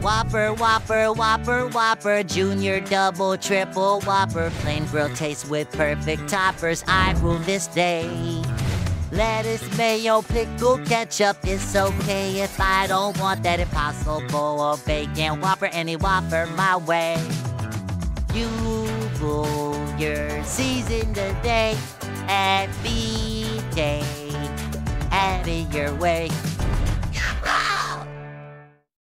Whopper, Whopper, Whopper, Whopper, Junior, Double, Triple, Whopper, plain grilled taste with perfect toppers. I rule this day. Lettuce, mayo, pickle, ketchup, it's okay if I don't want that impossible or bacon Whopper, any Whopper my way. You rule your season today and be day. Have it your way.